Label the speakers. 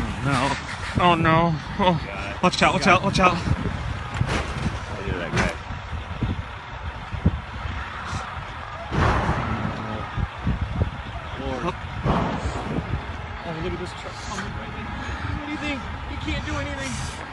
Speaker 1: Oh, no. Oh no. Oh, watch out, watch out, watch out. Oh, look at this truck coming right in. What do you think? He can't do anything.